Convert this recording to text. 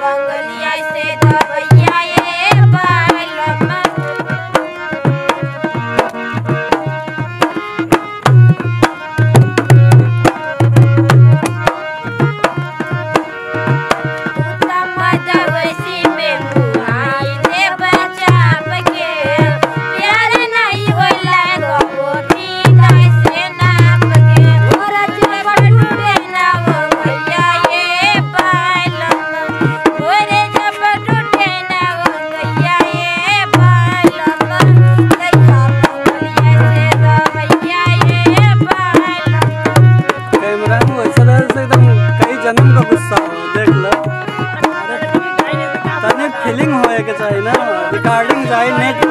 Bangalia is होए के चाहिए ना। रिकॉर्डिंग जाए नेट